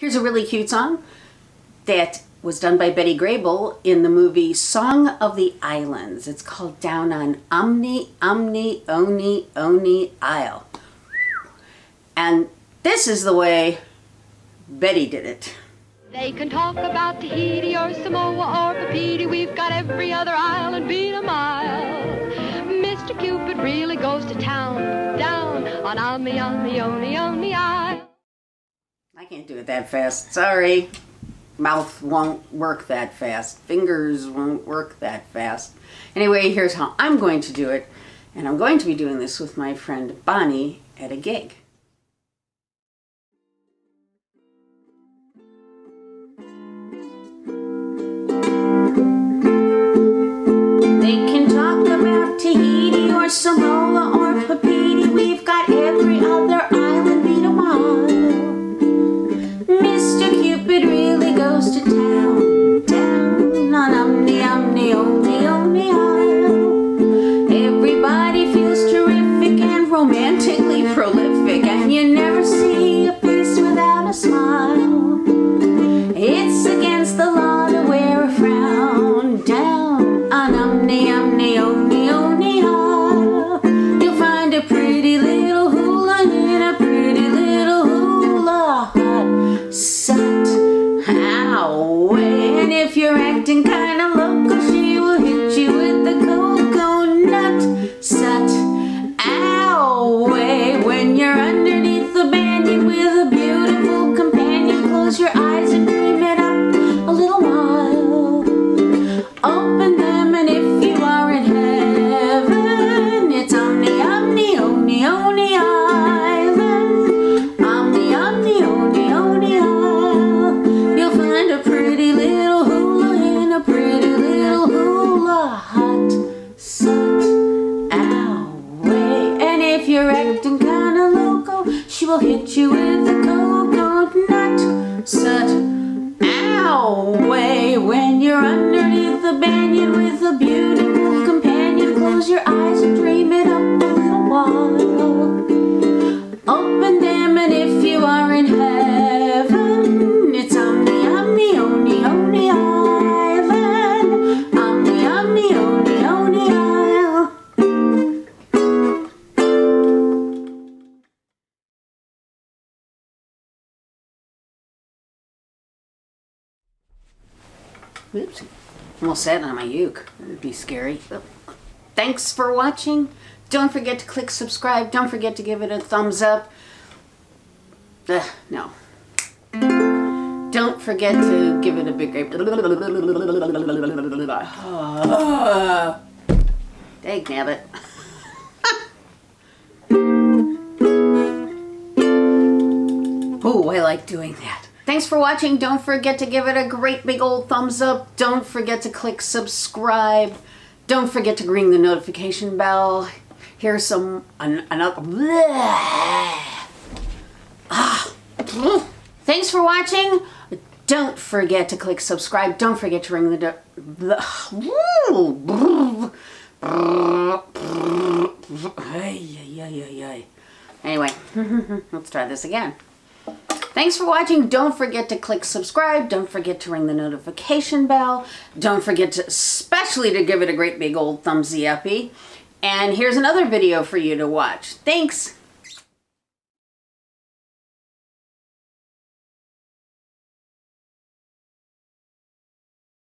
Here's a really cute song that was done by Betty Grable in the movie Song of the Islands. It's called Down on Ami, Ami, Oni, Oni Isle. And this is the way Betty did it. They can talk about Tahiti or Samoa or Papeete. We've got every other island beat a mile. Mr. Cupid really goes to town, down on Ami, Ami, Oni, Oni Isle. Can't do it that fast. Sorry. Mouth won't work that fast. Fingers won't work that fast. Anyway, here's how I'm going to do it. And I'm going to be doing this with my friend Bonnie at a gig. They can talk about Tahiti or Samoa if you're acting kinda if you're acting kinda loco, she will hit you with a coconut. Sat away when you're underneath the banyan with a beautiful companion. Close your eyes and dream it Oops. Almost sat on my uke. It would be scary. Thanks for watching. Don't forget to click subscribe. Don't forget to give it a thumbs up. Ugh, no. Don't forget to give it a big grape. Dag nabbit. Oh, I like doing that. Thanks for watching. Don't forget to give it a great big old thumbs up. Don't forget to click subscribe. Don't forget to ring the notification bell. Here's some an, another. Ah. Thanks for watching. Don't forget to click subscribe. Don't forget to ring the. Do-. Anyway, let's try this again. Thanks for watching. Don't forget to click subscribe. Don't forget to ring the notification bell. Don't forget to, especially to give it a great big old thumbsy uppy. And here's another video for you to watch. Thanks.